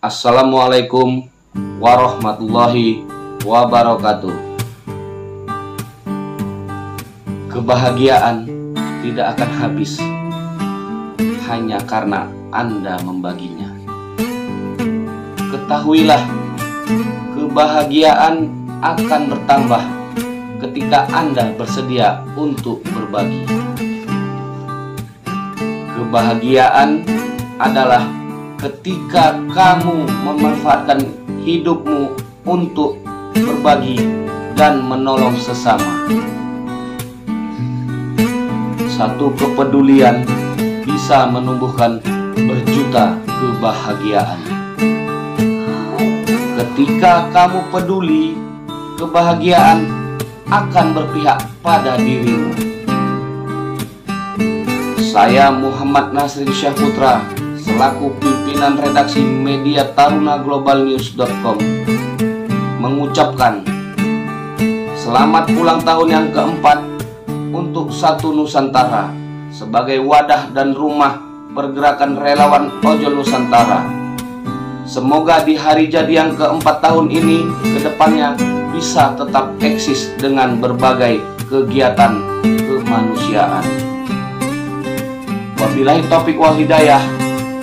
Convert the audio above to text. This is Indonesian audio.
Assalamualaikum warahmatullahi wabarakatuh. Kebahagiaan tidak akan habis hanya karena Anda membaginya. Ketahuilah, kebahagiaan akan bertambah ketika Anda bersedia untuk berbagi. Kebahagiaan adalah ketika kamu memanfaatkan hidupmu untuk berbagi dan menolong sesama. Satu kepedulian bisa menumbuhkan berjuta kebahagiaan. Ketika kamu peduli, kebahagiaan akan berpihak pada dirimu. Saya Muhammad Nasrin Syahputra selaku pimpinan redaksi media Taruna Global News.com mengucapkan selamat ulang tahun yang keempat untuk satu Nusantara sebagai wadah dan rumah pergerakan relawan ojol Nusantara. Semoga di hari jadi yang keempat tahun ini ke depannya bisa tetap eksis dengan berbagai kegiatan kemanusiaan. Wabillahi taufiq wal hidayah.